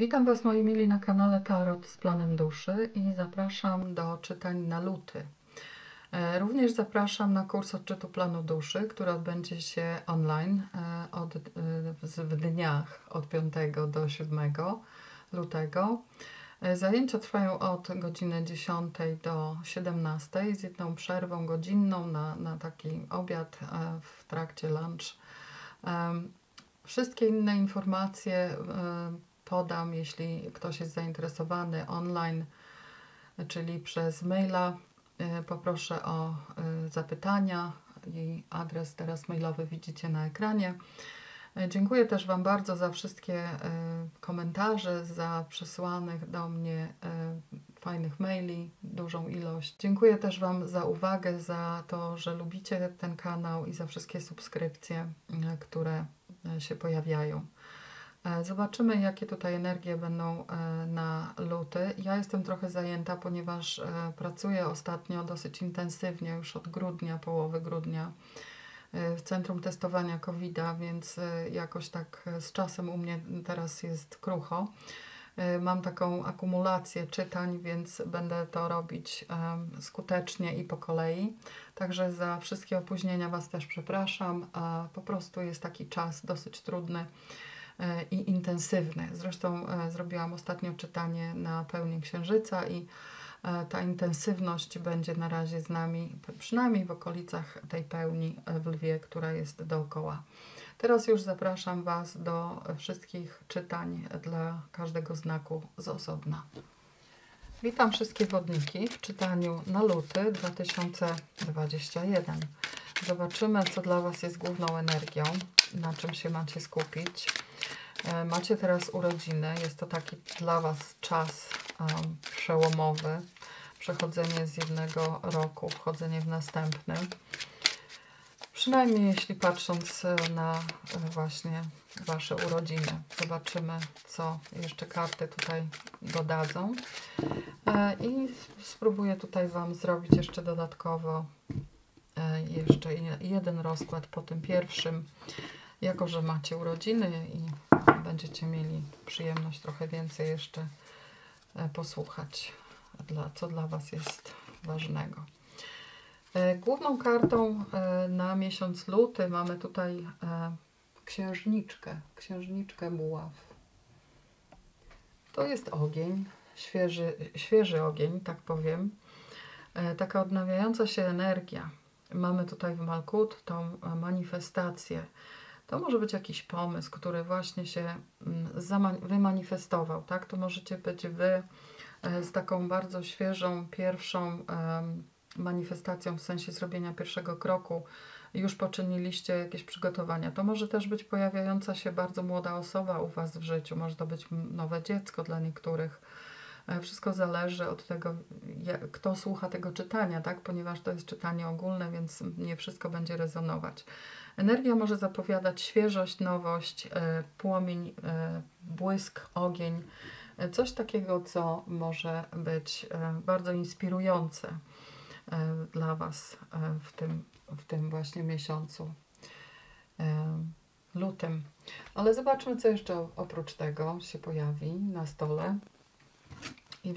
Witam Was moi mili na kanale Tarot z planem duszy i zapraszam do czytań na luty. E, również zapraszam na kurs odczytu planu duszy, który odbędzie się online e, od, e, w dniach od 5 do 7 lutego. Zajęcia trwają od godziny 10 do 17 z jedną przerwą godzinną na, na taki obiad w trakcie lunch. Wszystkie inne informacje podam, jeśli ktoś jest zainteresowany online, czyli przez maila. E, poproszę o e, zapytania i adres teraz mailowy widzicie na ekranie. E, dziękuję też Wam bardzo za wszystkie komentarze, za przesłanych do mnie fajnych maili, dużą ilość. Dziękuję też Wam za uwagę, za to, że lubicie ten kanał i za wszystkie subskrypcje, które się pojawiają. E, zobaczymy, jakie tutaj energie będą e, na luty. Ja jestem trochę zajęta, ponieważ e, pracuję ostatnio dosyć intensywnie, już od grudnia, połowy grudnia w Centrum Testowania covid więc jakoś tak z czasem u mnie teraz jest krucho. Mam taką akumulację czytań, więc będę to robić skutecznie i po kolei. Także za wszystkie opóźnienia Was też przepraszam. Po prostu jest taki czas dosyć trudny i intensywny. Zresztą e, zrobiłam ostatnio czytanie na pełni księżyca i e, ta intensywność będzie na razie z nami, przynajmniej w okolicach tej pełni w lwie, która jest dookoła. Teraz już zapraszam Was do wszystkich czytań dla każdego znaku z osobna. Witam wszystkie wodniki w czytaniu na luty 2021. Zobaczymy, co dla Was jest główną energią, na czym się macie skupić. E, macie teraz urodziny, jest to taki dla Was czas um, przełomowy, przechodzenie z jednego roku, wchodzenie w następny. Przynajmniej jeśli patrząc e, na e, właśnie Wasze urodziny. Zobaczymy, co jeszcze karty tutaj dodadzą. I spróbuję tutaj Wam zrobić jeszcze dodatkowo jeszcze jeden rozkład po tym pierwszym, jako że macie urodziny i będziecie mieli przyjemność trochę więcej jeszcze e, posłuchać, dla, co dla Was jest ważnego. E, główną kartą e, na miesiąc luty mamy tutaj księżniczkę, księżniczkę buław. To jest ogień, świeży, świeży ogień, tak powiem. Taka odnawiająca się energia. Mamy tutaj w Malkut tą manifestację to może być jakiś pomysł, który właśnie się mm, wymanifestował, tak? To możecie być Wy e, z taką bardzo świeżą, pierwszą manifestacją, w sensie zrobienia pierwszego kroku, już poczyniliście jakieś przygotowania. To może też być pojawiająca się bardzo młoda osoba u Was w życiu, może to być nowe dziecko dla niektórych. E, wszystko zależy od tego, kto słucha tego czytania, tak? ponieważ to jest czytanie ogólne, więc nie wszystko będzie rezonować. Energia może zapowiadać świeżość, nowość, e, płomień, e, błysk, ogień, e, coś takiego, co może być bardzo inspirujące dla Was w tym, w tym właśnie miesiącu lutym. Ale zobaczmy, co jeszcze oprócz tego się pojawi na stole. I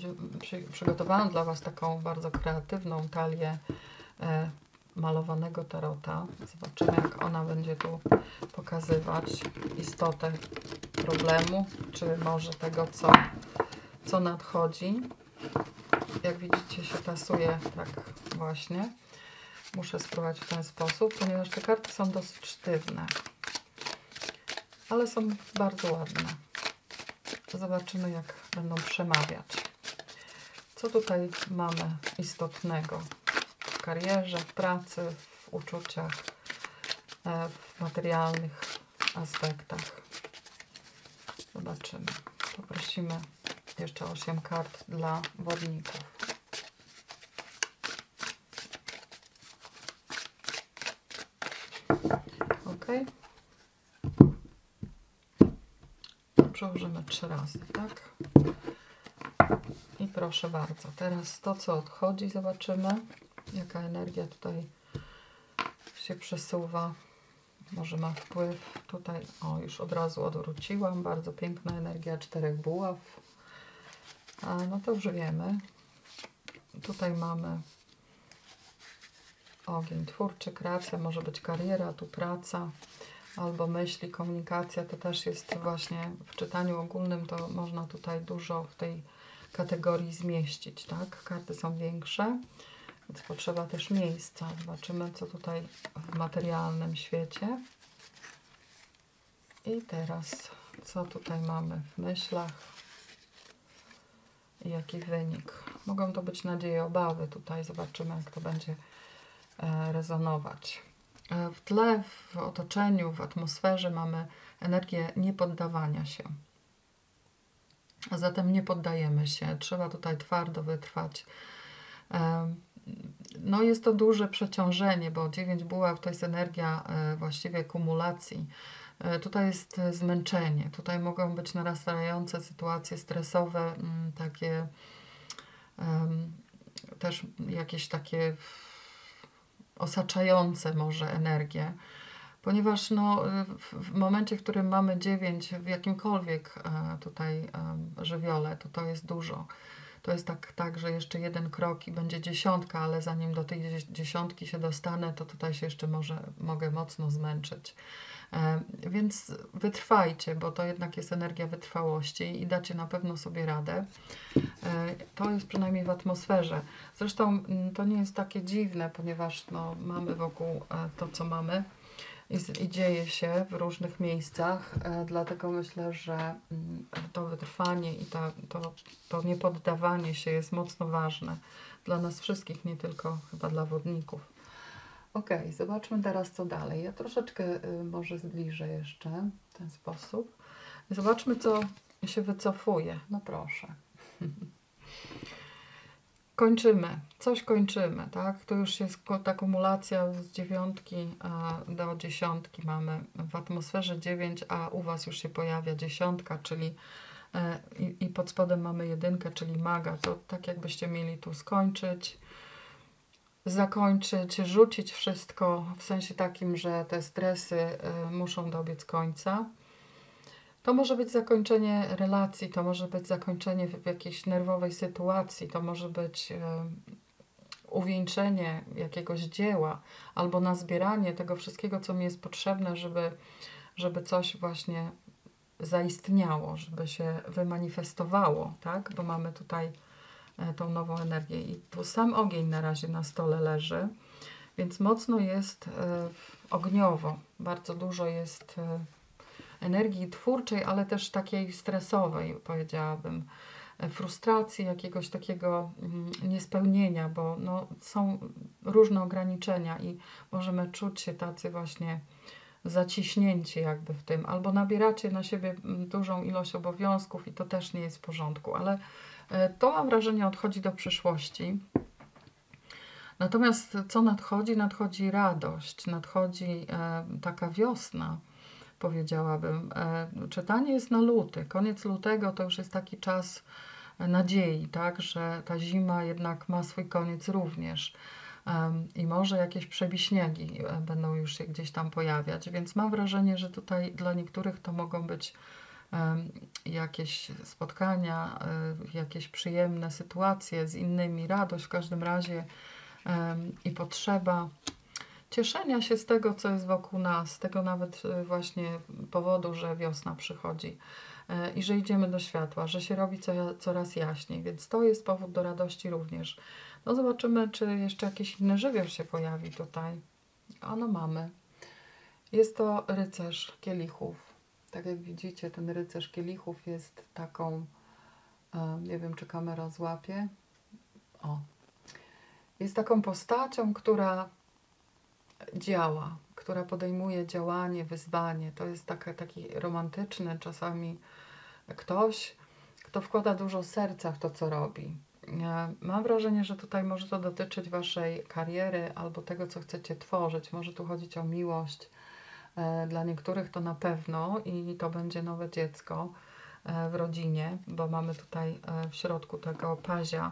przygotowałam dla Was taką bardzo kreatywną talię malowanego tarota. Zobaczymy, jak ona będzie tu pokazywać istotę problemu, czy może tego, co, co nadchodzi. Jak widzicie, się tasuje tak właśnie. Muszę spróbować w ten sposób, ponieważ te karty są dosyć sztywne, ale są bardzo ładne. Zobaczymy, jak będą przemawiać. Co tutaj mamy istotnego? Karierze, w pracy, w uczuciach, e, w materialnych aspektach. Zobaczymy. Poprosimy jeszcze 8 kart dla wodników. Ok. Przełożymy trzy razy, tak? I proszę bardzo. Teraz to, co odchodzi, zobaczymy jaka energia tutaj się przesuwa. może ma wpływ tutaj, o już od razu odwróciłam, bardzo piękna energia czterech buław. A, no to już wiemy. Tutaj mamy ogień twórczy, kreacja, może być kariera, tu praca, albo myśli, komunikacja, to też jest właśnie w czytaniu ogólnym, to można tutaj dużo w tej kategorii zmieścić, tak? Karty są większe, więc potrzeba też miejsca. Zobaczymy, co tutaj w materialnym świecie. I teraz, co tutaj mamy w myślach i jaki wynik. Mogą to być nadzieje, obawy tutaj. Zobaczymy, jak to będzie e, rezonować. E, w tle, w otoczeniu, w atmosferze mamy energię niepoddawania się. A zatem nie poddajemy się. Trzeba tutaj twardo wytrwać. E, no jest to duże przeciążenie, bo 9 buław to jest energia właściwie kumulacji. Tutaj jest zmęczenie, tutaj mogą być narastające sytuacje stresowe, mm, takie też jakieś takie osaczające może energię, ponieważ no, w momencie, w którym mamy dziewięć w jakimkolwiek e, tutaj żywiole, to to jest dużo. To jest tak, tak, że jeszcze jeden krok i będzie dziesiątka, ale zanim do tej dziesiątki się dostanę, to tutaj się jeszcze może, mogę mocno zmęczyć. E, więc wytrwajcie, bo to jednak jest energia wytrwałości i dacie na pewno sobie radę. E, to jest przynajmniej w atmosferze. Zresztą mm, to nie jest takie dziwne, ponieważ no, mamy wokół e, to, co mamy i, i dzieje się w różnych miejscach, dlatego myślę, że mm, to wytrwanie i to, to, to niepoddawanie się jest mocno ważne dla nas wszystkich, nie tylko chyba dla wodników. Ok, zobaczmy teraz co dalej. Ja troszeczkę y, może zbliżę jeszcze w ten sposób. Zobaczmy, co się wycofuje. No proszę. kończymy. Coś kończymy, tak? To już jest ta kumulacja z dziewiątki do dziesiątki mamy w atmosferze 9, a u Was już się pojawia dziesiątka, czyli e, i, i pod spodem mamy jedynkę, czyli maga. To tak jakbyście mieli tu skończyć zakończyć, rzucić wszystko w sensie takim, że te stresy y, muszą dobiec końca. To może być zakończenie relacji, to może być zakończenie w jakiejś nerwowej sytuacji, to może być uwieńczenie jakiegoś dzieła albo nazbieranie tego wszystkiego, co mi jest potrzebne, żeby, żeby coś właśnie zaistniało, żeby się wymanifestowało, tak? Bo mamy tutaj E, tą nową energię. I tu sam ogień na razie na stole leży, więc mocno jest e, ogniowo. Bardzo dużo jest e, energii twórczej, ale też takiej stresowej, powiedziałabym. Frustracji, jakiegoś takiego mm, niespełnienia, bo no, są różne ograniczenia i możemy czuć się tacy właśnie zaciśnięci jakby w tym, albo nabieracie na siebie mm, dużą ilość obowiązków i to też nie jest w porządku, ale E, to mam wrażenie odchodzi do przyszłości. Natomiast co nadchodzi? Nadchodzi radość, nadchodzi e, taka wiosna, powiedziałabym. E, czytanie jest na luty. Koniec lutego to już jest taki czas nadziei, tak, że ta zima jednak ma swój koniec również. I może jakieś przebiśniegi będą już się gdzieś tam pojawiać, więc mam wrażenie, że tutaj dla niektórych to mogą być jakieś spotkania, e, jakieś przyjemne sytuacje z innymi, radość w każdym razie i potrzeba cieszenia się z tego, co jest wokół nas, z tego nawet e, właśnie powodu, że wiosna przychodzi e, i że idziemy do światła, że się robi coraz jaśniej, więc to jest powód do radości również. No zobaczymy, czy jeszcze jakiś inny żywioł się pojawi tutaj. Ano mamy. Jest to rycerz kielichów. Tak jak widzicie, ten rycerz kielichów jest taką, e, nie wiem czy kamera złapie, o, jest taką postacią, która działa, która podejmuje działanie, wyzwanie. To jest taka, taki romantyczny czasami ktoś, kto wkłada dużo serca w to, co robi. Mam wrażenie, że tutaj może to dotyczyć Waszej kariery albo tego, co chcecie tworzyć. Może tu chodzić o miłość, E, dla niektórych to na pewno i to będzie nowe dziecko e, w rodzinie, bo mamy tutaj e, w środku tego pazia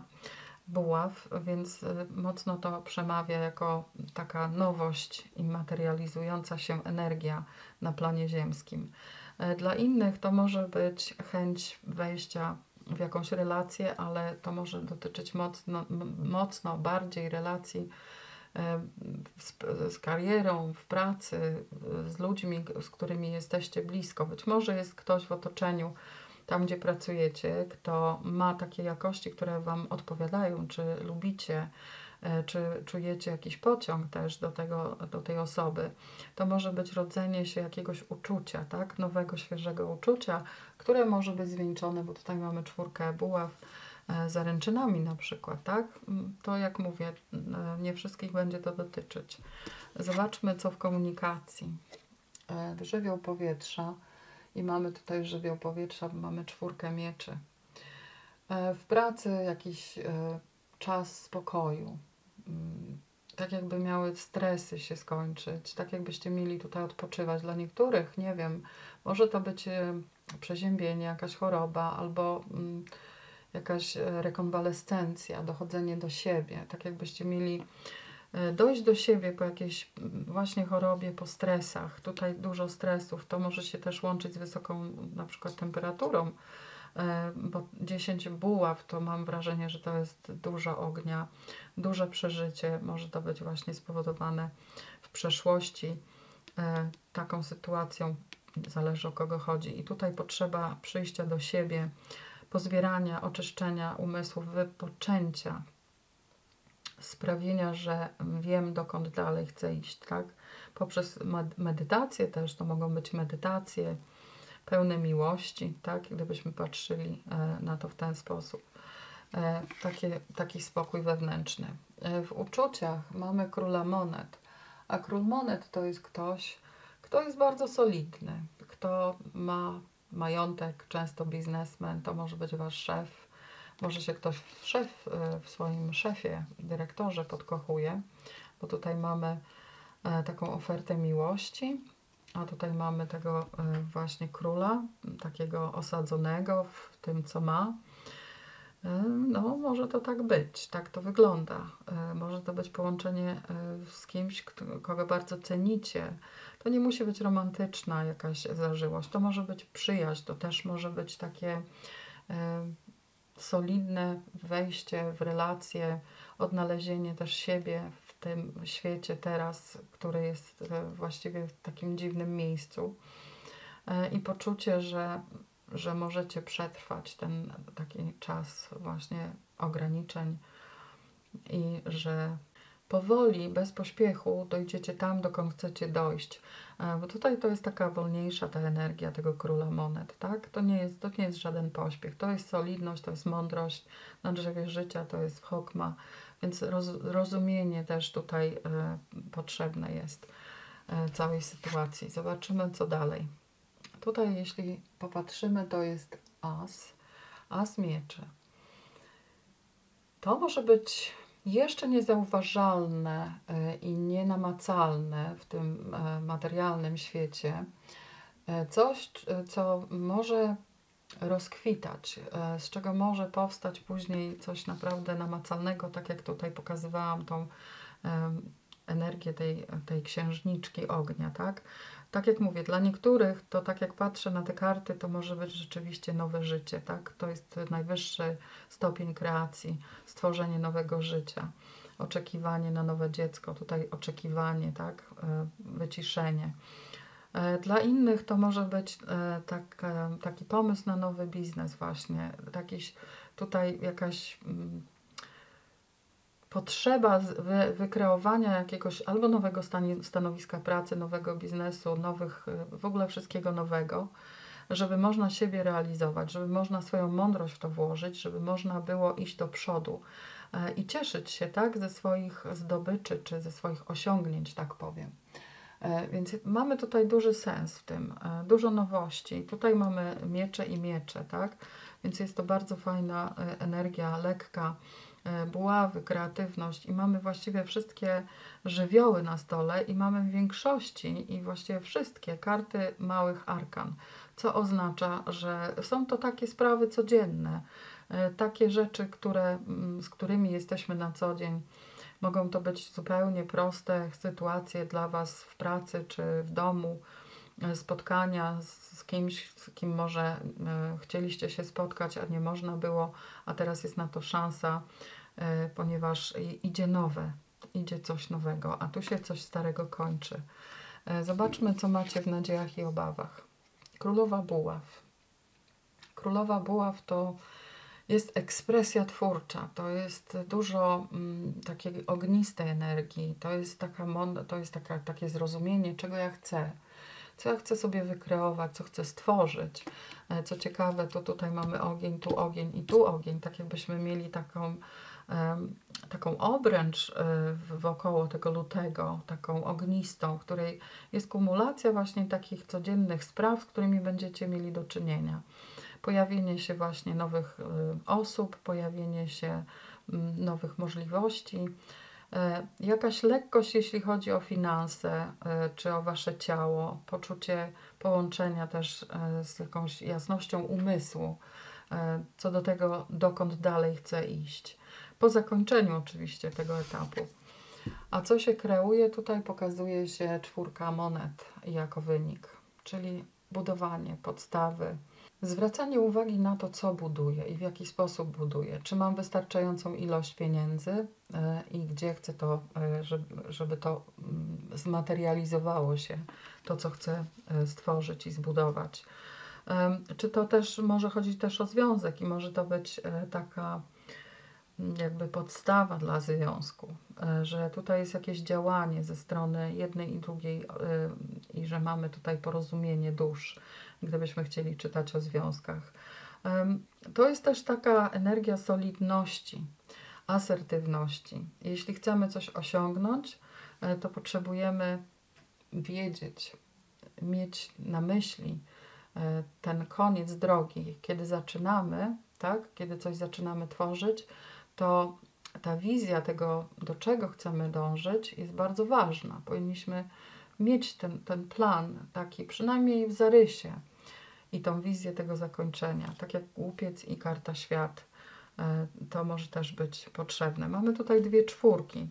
buław, więc y, mocno to przemawia jako taka nowość i materializująca się energia na planie ziemskim. E, dla innych to może być chęć wejścia w jakąś relację, ale to może dotyczyć mocno, mocno bardziej relacji e, z, z, karierą, w pracy, z ludźmi, z którymi jesteście blisko. Być może jest ktoś w otoczeniu, tam gdzie pracujecie, kto ma takie jakości, które Wam odpowiadają, czy lubicie, e, czy czujecie jakiś pociąg też do, tego, do tej osoby, to może być rodzenie się jakiegoś uczucia, tak? nowego, świeżego uczucia, które może być zwieńczone, bo tutaj mamy czwórkę buław, e, zaręczynami na przykład, tak? Mm, to jak mówię, e, nie wszystkich będzie to dotyczyć. Zobaczmy, co w komunikacji. Żywioł powietrza i mamy tutaj żywioł powietrza, mamy czwórkę mieczy. E, w pracy jakiś e, czas spokoju, mm, tak jakby miały stresy się skończyć, tak jakbyście mieli tutaj odpoczywać. Dla niektórych, nie wiem, może to być e, przeziębienie, jakaś choroba albo mm, jakaś rekonwalescencja, dochodzenie do siebie, tak jakbyście mieli dojść do siebie po jakiejś właśnie chorobie, po stresach. Tutaj dużo stresów, to może się też łączyć z wysoką na przykład temperaturą, e, bo 10 buław to mam wrażenie, że to jest dużo ognia, duże przeżycie, może to być właśnie spowodowane w przeszłości e, taką sytuacją, zależy o kogo chodzi. I tutaj potrzeba przyjścia do siebie, pozbierania, oczyszczenia umysłów, wypoczęcia, sprawienia, że wiem, dokąd dalej chcę iść, tak? Poprzez medytację też, to mogą być medytacje pełne miłości, tak? Gdybyśmy patrzyli e, na to w ten sposób. E, takie, taki spokój wewnętrzny. E, w uczuciach mamy króla monet, a król monet to jest ktoś, kto jest bardzo solidny, kto ma majątek, często biznesmen, to może być wasz szef, może się ktoś w, szef, e, w swoim szefie, dyrektorze podkochuje, bo tutaj mamy e, taką ofertę miłości, a tutaj mamy tego e, właśnie króla, takiego osadzonego w tym, co ma. No, może to tak być, tak to wygląda. Może to być połączenie z kimś, kogo bardzo cenicie. To nie musi być romantyczna jakaś zażyłość, to może być przyjaźń, to też może być takie solidne wejście w relacje, odnalezienie też siebie w tym świecie teraz, który jest e, właściwie w takim dziwnym miejscu. E, i poczucie, że, że możecie przetrwać ten taki czas właśnie ograniczeń i że powoli, bez pośpiechu dojdziecie tam, dokąd chcecie dojść. E, bo tutaj to jest taka wolniejsza ta energia tego króla monet, tak? To nie jest, to nie jest żaden pośpiech, to jest solidność, to jest mądrość na drzewie życia, to jest chokma, więc roz, rozumienie też tutaj e, potrzebne jest e, całej sytuacji. Zobaczymy, co dalej. Tutaj, jeśli popatrzymy, to jest as, as mieczy. To może być jeszcze niezauważalne e, i nienamacalne w tym e, materialnym świecie, e, coś, co może rozkwitać, z czego może powstać później coś naprawdę namacalnego, tak jak tutaj pokazywałam tą energię tej, tej księżniczki ognia, tak? Tak jak mówię, dla niektórych to tak jak patrzę na te karty, to może być rzeczywiście nowe życie, tak? To jest najwyższy stopień kreacji, stworzenie nowego życia, oczekiwanie na nowe dziecko, tutaj oczekiwanie, tak? E, wyciszenie. E, dla innych to może być e, tak, taki pomysł na nowy biznes właśnie, jakiś tutaj jakaś mm, potrzeba wy, wykreowania jakiegoś albo nowego stanowiska pracy, nowego biznesu, nowych, y, w ogóle wszystkiego nowego, żeby można siebie realizować, żeby można swoją mądrość w to włożyć, żeby można było iść do przodu e, i cieszyć się tak ze swoich zdobyczy czy ze swoich osiągnięć, tak powiem. E, więc mamy tutaj duży sens w tym, e, dużo nowości. Tutaj mamy miecze i miecze, tak? Więc jest to bardzo fajna energia, lekka, buławy, kreatywność i mamy właściwie wszystkie żywioły na stole i mamy w większości i właściwie wszystkie karty małych arkan, co oznacza, że są to takie sprawy codzienne, Takie rzeczy, które, z którymi jesteśmy na co dzień, mogą to być zupełnie proste sytuacje dla Was w pracy czy w domu, spotkania z kimś, z kim może chcieliście się spotkać, a nie można było, a teraz jest na to szansa, ponieważ idzie nowe, idzie coś nowego, a tu się coś starego kończy. Zobaczmy, co macie w nadziejach i obawach. Królowa Buław. Królowa Buław to jest ekspresja twórcza, to jest dużo mm, takiej ognistej energii, to jest, taka, to jest taka, takie zrozumienie, czego ja chcę, co chcę sobie wykreować, co chcę stworzyć. E, co ciekawe, to tutaj mamy ogień, tu ogień i tu ogień, tak jakbyśmy mieli taką taką obręcz e, wokoło tego lutego, taką ognistą, w której jest kumulacja właśnie takich codziennych spraw, z którymi będziecie mieli do czynienia. Pojawienie się właśnie nowych e, osób, pojawienie się nowych możliwości, jakaś lekkość, jeśli chodzi o finanse czy o wasze ciało, poczucie połączenia też z jakąś jasnością umysłu, co do tego, dokąd dalej chcę iść po zakończeniu oczywiście tego etapu. A co się kreuje? Tutaj pokazuje się czwórka monet jako wynik, czyli budowanie, podstawy, zwracanie uwagi na to, co buduję i w jaki sposób buduję. Czy mam wystarczającą ilość pieniędzy e, i gdzie chcę to, e, żeby to mm, zmaterializowało się, to co chcę e, stworzyć i zbudować. Czy to też może chodzić też o związek i może to być taka jakby podstawa dla związku, że tutaj jest jakieś działanie ze strony jednej i drugiej i że mamy tutaj porozumienie dusz, gdybyśmy chcieli czytać o związkach. To jest też taka energia solidności, asertywności. Jeśli chcemy coś osiągnąć, e, to potrzebujemy wiedzieć, mieć na myśli ten koniec drogi, kiedy zaczynamy, tak, kiedy coś zaczynamy tworzyć, to ta wizja tego, do czego chcemy dążyć, jest bardzo ważna. Powinniśmy mieć ten, ten plan taki, przynajmniej w zarysie, i tą wizję tego zakończenia, tak jak łupiec i karta świat. E, to może też być potrzebne. Mamy tutaj dwie czwórki,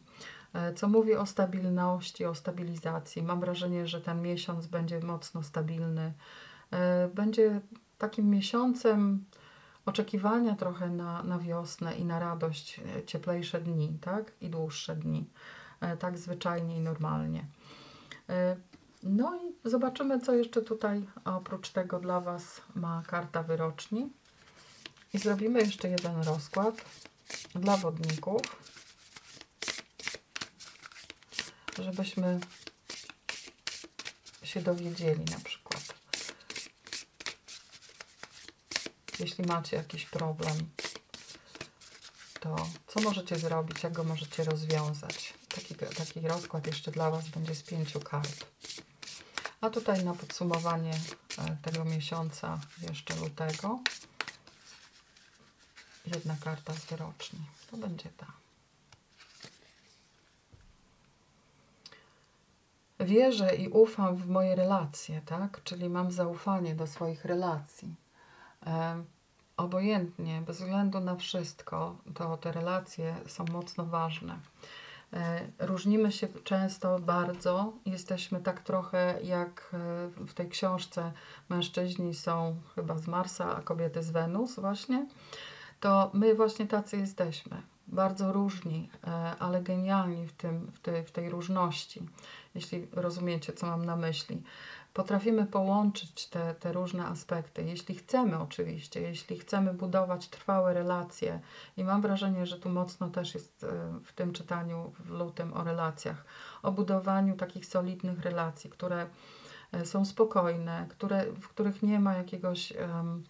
e, co mówi o stabilności, o stabilizacji. Mam wrażenie, że ten miesiąc będzie mocno stabilny. E, będzie takim miesiącem oczekiwania trochę na, na wiosnę i na radość, cieplejsze dni, tak? I dłuższe dni, tak zwyczajnie i normalnie. No i zobaczymy, co jeszcze tutaj oprócz tego dla Was ma karta wyroczni. I zrobimy jeszcze jeden rozkład dla wodników, żebyśmy się dowiedzieli na przykład. jeśli macie jakiś problem, to co możecie zrobić, jak go możecie rozwiązać? Taki, taki rozkład jeszcze dla Was będzie z pięciu kart. A tutaj na podsumowanie e, tego miesiąca, jeszcze lutego, jedna karta z wyroczni. To będzie ta. Wierzę i ufam w moje relacje, tak? Czyli mam zaufanie do swoich relacji obojętnie, bez względu na wszystko, to te relacje są mocno ważne. E, różnimy się często bardzo, jesteśmy tak trochę jak e, w tej książce Mężczyźni są chyba z Marsa, a kobiety z Wenus, właśnie. To my właśnie tacy jesteśmy. Bardzo różni, e, ale genialni w, tym, w, tej, w tej różności, jeśli rozumiecie, co mam na myśli potrafimy połączyć te, te różne aspekty, jeśli chcemy oczywiście, jeśli chcemy budować trwałe relacje i mam wrażenie, że tu mocno też jest e, w tym czytaniu w lutym o relacjach, o budowaniu takich solidnych relacji, które e, są spokojne, które, w których nie ma jakiegoś um,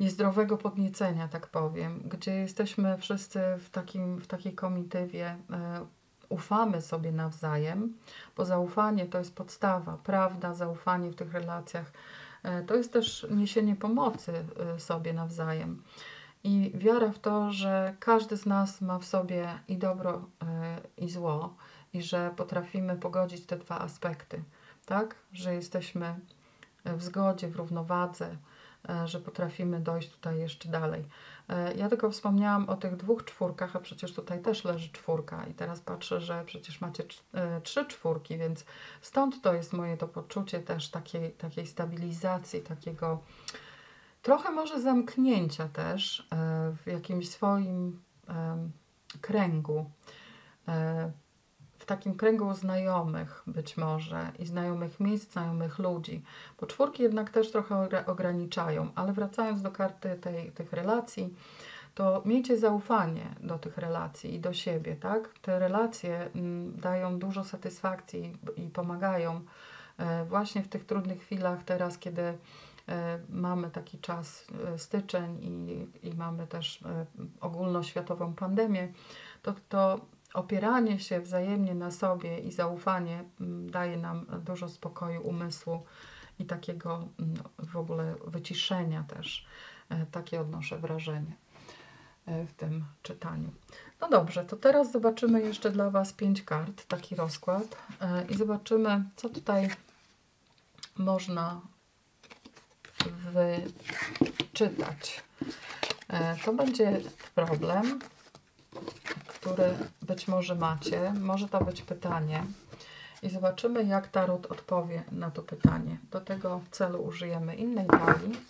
niezdrowego podniecenia, tak powiem, gdzie jesteśmy wszyscy w, takim, w takiej komitywie e, ufamy sobie nawzajem, bo zaufanie to jest podstawa, prawda, zaufanie w tych relacjach e, to jest też niesienie pomocy e, sobie nawzajem. I wiara w to, że każdy z nas ma w sobie i dobro, e, i zło, i że potrafimy pogodzić te dwa aspekty, tak? Że jesteśmy w zgodzie, w równowadze, że potrafimy dojść tutaj jeszcze dalej. E, ja tylko wspomniałam o tych dwóch czwórkach, a przecież tutaj też leży czwórka i teraz patrzę, że przecież macie e, trzy czwórki, więc stąd to jest moje to poczucie też takiej, takiej stabilizacji, takiego trochę może zamknięcia też w jakimś swoim kręgu w takim kręgu znajomych być może i znajomych miejsc, znajomych ludzi, bo czwórki jednak też trochę ograniczają, ale wracając do karty tej, tych relacji, to miejcie zaufanie do tych relacji i do siebie, tak? Te relacje mm, dają dużo satysfakcji i pomagają e, właśnie w tych trudnych chwilach, teraz, kiedy e, mamy taki czas e, styczeń i, i mamy też ogólnoświatową pandemię, to, to opieranie się wzajemnie na sobie i zaufanie mm, daje nam dużo spokoju umysłu i takiego mm, w ogóle wyciszenia też. E, takie odnoszę wrażenie e, w tym czytaniu. No dobrze, to teraz zobaczymy jeszcze dla Was pięć kart, taki rozkład e, i zobaczymy, co tutaj można wyczytać. To będzie problem, który być może macie. Może to być pytanie. I zobaczymy, jak Tarot odpowie na to pytanie. Do tego celu użyjemy innej talii.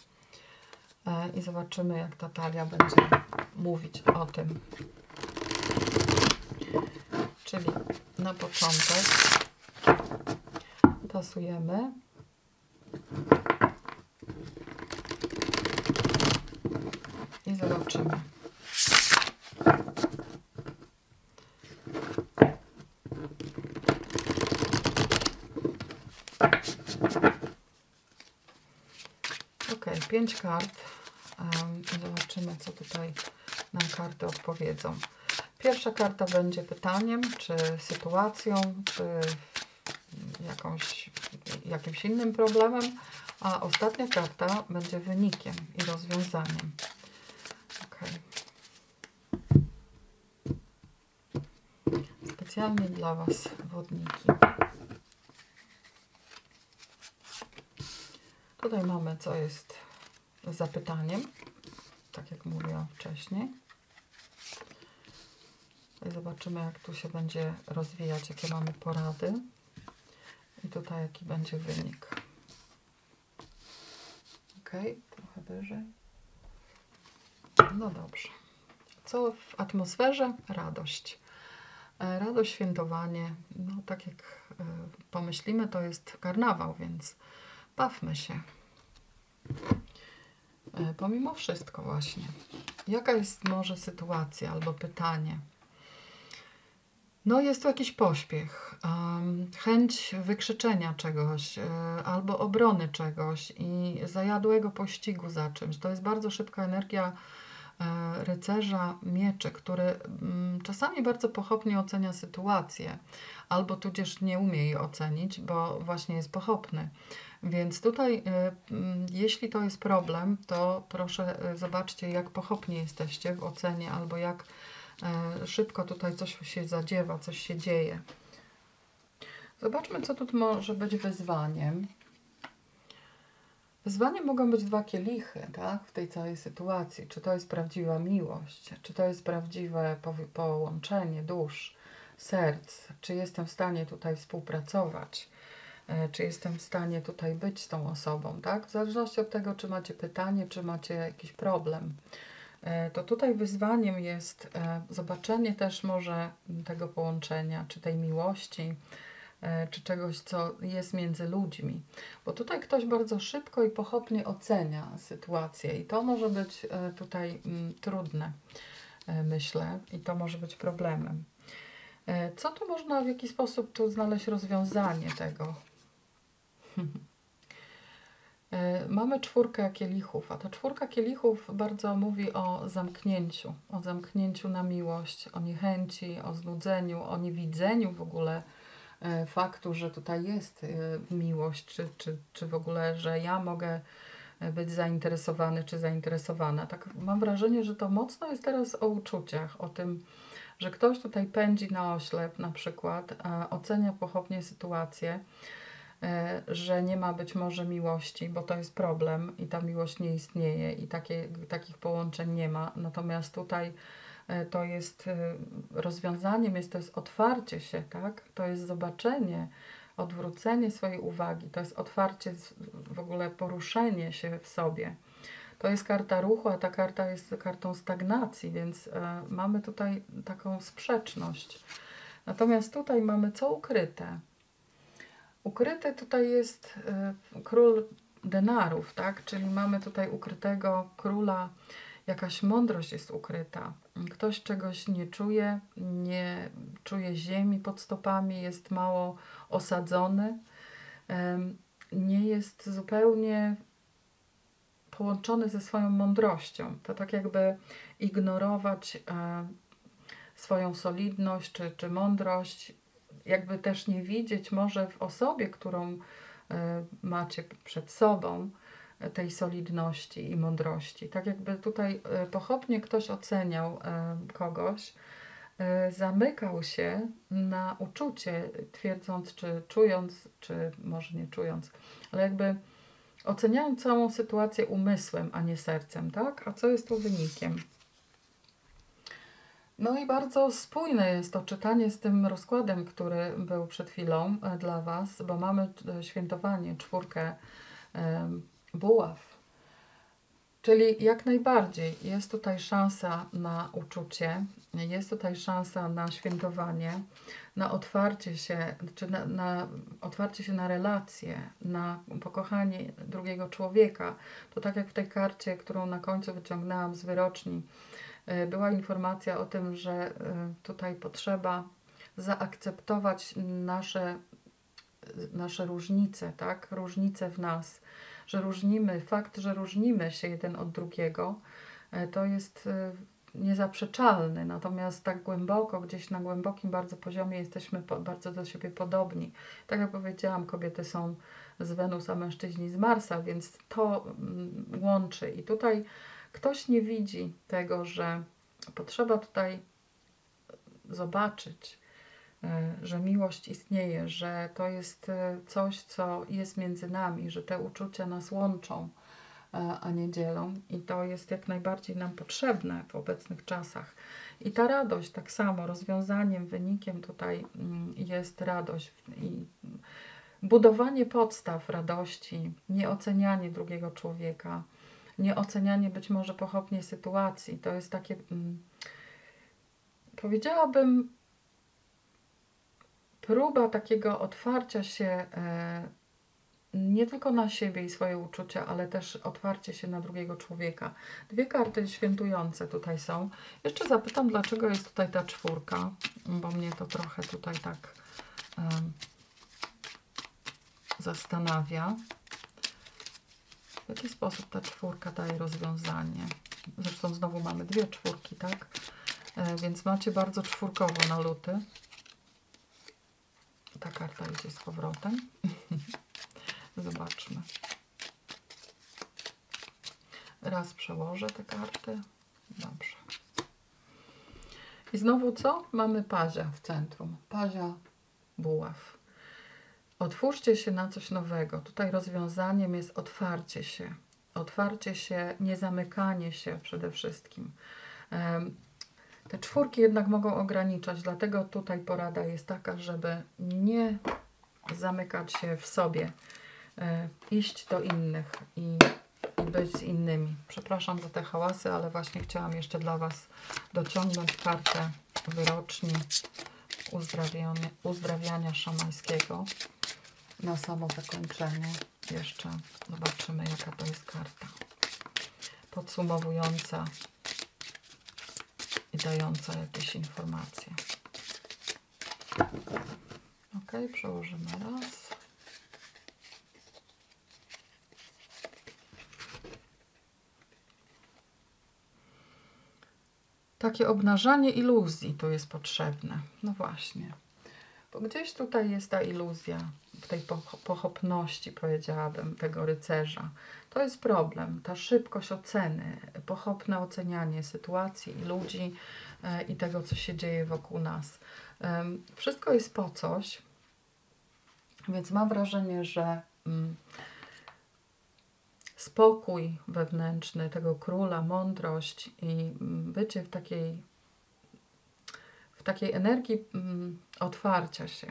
E, I zobaczymy, jak ta talia będzie mówić o tym. Czyli na początek tasujemy. I zobaczymy. Pięć kart zobaczymy, co tutaj nam karty odpowiedzą. Pierwsza karta będzie pytaniem, czy sytuacją, czy jakąś, jakimś innym problemem, a ostatnia karta będzie wynikiem i rozwiązaniem. Ok. Specjalnie dla Was wodniki. Tutaj mamy, co jest zapytaniem, tak jak mówiłam wcześniej. I zobaczymy, jak tu się będzie rozwijać, jakie mamy porady. I tutaj jaki będzie wynik. Ok, trochę wyżej. No dobrze. Co w atmosferze? Radość. E, radość, świętowanie. No tak jak e, pomyślimy, to jest karnawał, więc bawmy się. E, pomimo wszystko właśnie, jaka jest może sytuacja albo pytanie? No jest tu jakiś pośpiech, chęć wykrzyczenia czegoś y, albo obrony czegoś i zajadłego pościgu za czymś. To jest bardzo szybka energia y, rycerza mieczy, który y, czasami bardzo pochopnie ocenia sytuację albo tudzież nie umie jej ocenić, bo właśnie jest pochopny. Więc tutaj, y, mm, jeśli to jest problem, to proszę y, zobaczcie, jak pochopnie jesteście w ocenie, albo jak y, szybko tutaj coś się zadziewa, coś się dzieje. Zobaczmy, co tu może być wyzwaniem. Wyzwaniem mogą być dwa kielichy tak, w tej całej sytuacji. Czy to jest prawdziwa miłość, czy to jest prawdziwe połączenie dusz, serc, czy jestem w stanie tutaj współpracować. E, czy jestem w stanie tutaj być z tą osobą, tak? W zależności od tego, czy macie pytanie, czy macie jakiś problem. E, to tutaj wyzwaniem jest e, zobaczenie też może tego połączenia, czy tej miłości, czy czegoś, co jest między ludźmi. Bo tutaj ktoś bardzo szybko i pochopnie ocenia sytuację i to może być tutaj mm, trudne, myślę, i to może być problemem. Co tu można w jaki sposób tu znaleźć rozwiązanie tego? E, mamy czwórkę kielichów, a ta czwórka kielichów bardzo mówi o zamknięciu, o zamknięciu na miłość, o niechęci, o znudzeniu, o niewidzeniu w ogóle e, faktu, że tutaj jest e, miłość, czy, czy, czy w ogóle, że ja mogę być zainteresowany czy zainteresowana. Tak mam wrażenie, że to mocno jest teraz o uczuciach, o tym, że ktoś tutaj pędzi na oślep na przykład, ocenia pochopnie sytuację, że nie ma być może miłości, bo to jest problem i ta miłość nie istnieje i takie, takich połączeń nie ma. Natomiast tutaj e, to jest e, rozwiązaniem, jest to jest otwarcie się, tak? To jest zobaczenie, odwrócenie swojej uwagi, to jest otwarcie, w ogóle poruszenie się w sobie. To jest karta ruchu, a ta karta jest kartą stagnacji, więc e, mamy tutaj taką sprzeczność. Natomiast tutaj mamy co ukryte. Ukryte tutaj jest e, król denarów, tak? Czyli mamy tutaj ukrytego króla, jakaś mądrość jest ukryta. Ktoś czegoś nie czuje, nie czuje ziemi pod stopami, jest mało osadzony, nie jest zupełnie połączony ze swoją mądrością. To tak jakby ignorować e, swoją solidność czy, czy mądrość, jakby też nie widzieć może w osobie, którą e, macie przed sobą, e, tej solidności i mądrości. Tak jakby tutaj pochopnie ktoś oceniał kogoś, zamykał się na uczucie, twierdząc, czy czując, czy może nie czując, ale jakby oceniając całą sytuację umysłem, a nie sercem, tak? A co jest tu wynikiem? No i bardzo spójne jest to czytanie z tym rozkładem, który był przed chwilą e, dla Was, bo mamy e, świętowanie, czwórkę buław, Czyli jak najbardziej jest tutaj szansa na uczucie, jest tutaj szansa na świętowanie, na otwarcie się, czy na, na otwarcie się na relacje, na pokochanie drugiego człowieka. To tak jak w tej karcie, którą na końcu wyciągnęłam z wyroczni, e, była informacja o tym, że e, tutaj potrzeba zaakceptować nasze, nasze różnice, tak? Różnice w nas że różnimy, fakt, że różnimy się jeden od drugiego, e, to jest e, niezaprzeczalny. Natomiast tak głęboko, gdzieś na głębokim bardzo poziomie jesteśmy bardzo do siebie podobni. Tak jak powiedziałam, kobiety są z Wenus, a mężczyźni z Marsa, więc to mm, łączy. I tutaj ktoś nie widzi tego, że potrzeba tutaj zobaczyć, E, że miłość istnieje, że to jest e, coś, co jest między nami, że te uczucia nas łączą, e, a nie dzielą, i to jest jak najbardziej nam potrzebne w obecnych czasach. I ta radość, tak samo, rozwiązaniem, wynikiem tutaj mm, jest radość i budowanie podstaw radości, nieocenianie drugiego człowieka, nieocenianie być może pochopnie sytuacji. To jest takie, mm, powiedziałabym, próba takiego otwarcia się e, nie tylko na siebie i swoje uczucia, ale też otwarcie się na drugiego człowieka. Dwie karty świętujące tutaj są. Jeszcze zapytam, dlaczego jest tutaj ta czwórka, bo mnie to trochę tutaj tak zastanawia. W jaki sposób ta czwórka daje rozwiązanie? Zresztą znowu mamy dwie czwórki, tak? E, więc macie bardzo czwórkowo na luty. Ta karta idzie z powrotem. Zobaczmy. Raz przełożę te karty. Dobrze. I znowu co? Mamy pazia w centrum. Pazia buław. Otwórzcie się na coś nowego. Tutaj rozwiązaniem jest otwarcie się. Otwarcie się, nie zamykanie się przede wszystkim. Te czwórki jednak mogą ograniczać, dlatego tutaj porada jest taka, żeby nie zamykać się w sobie, e, iść do innych i, i być z innymi. Przepraszam za te hałasy, ale właśnie chciałam jeszcze dla Was dociągnąć kartę wyroczni uzdrawiania, uzdrawiania szamańskiego na samo zakończenie. Jeszcze zobaczymy, jaka to jest karta podsumowująca i dająca jakieś informacje. Ok, przełożymy raz. Takie obnażanie iluzji tu jest potrzebne. No właśnie. Bo gdzieś tutaj jest ta iluzja w tej pochopności, powiedziałabym, tego rycerza. To jest problem, ta szybkość oceny, pochopne ocenianie sytuacji, ludzi e, i tego, co się dzieje wokół nas. Wszystko jest po coś, Więc mam wrażenie, że mm, spokój wewnętrzny tego króla, mądrość i mm, bycie w takiej, w takiej energii mm, otwarcia się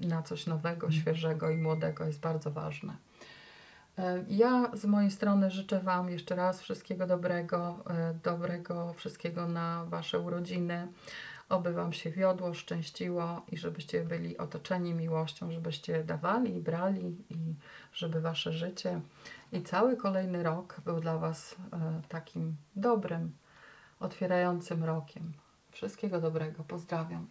na coś nowego, świeżego i młodego jest bardzo ważne. E, Ja z mojej strony życzę Wam jeszcze raz wszystkiego dobrego, e, dobrego wszystkiego na Wasze urodziny. Oby Wam się wiodło, szczęściło i żebyście byli otoczeni miłością, żebyście dawali i brali i żeby Wasze życie i cały kolejny rok był dla Was e, takim dobrym, otwierającym rokiem. Wszystkiego dobrego. Pozdrawiam.